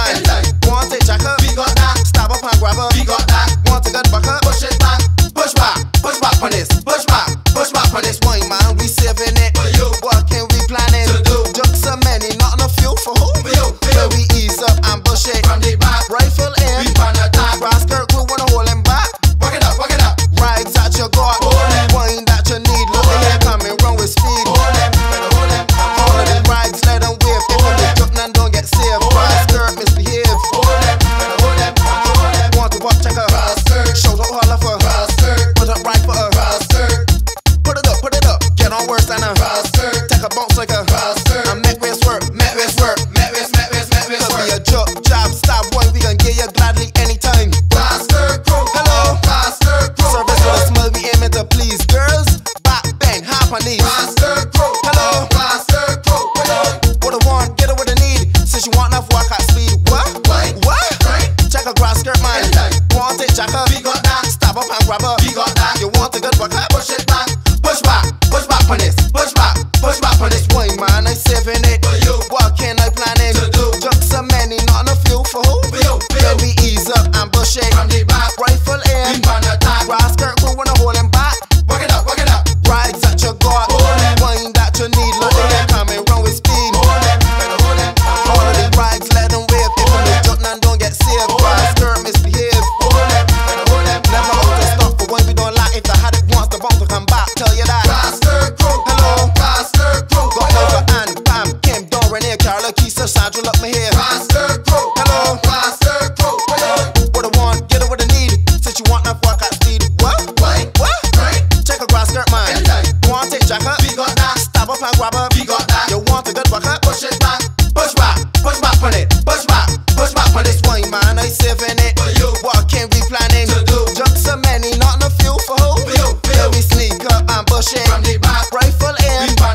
man. We got that. Stab up and grab up. We got that. Want to get back up. Push it back. Push back. Push back on this. Push back. Push back on this. Wine man, we saving it. For you. What can we plan it? To do. Junk so many, not enough fuel for who? For you. For we ease up and push it. From the back. Rifle in. We pan attack. Grass grabber, man grabber. He got that. You want to get what? Push it back, push back, push back on this, push back, push back on this one. had it hello. Pastor Crook, got over and bam, Kim Doran here, Carla Keeser, Sandra, look me here. Pastor Crook, hello. Pastor Crook, what I want, get what I need. Since you want that fuck, I need what? What? What? Check a grass skirt, man. Go on, take jacket. We got that. Stab up and grab on the back. Rifle.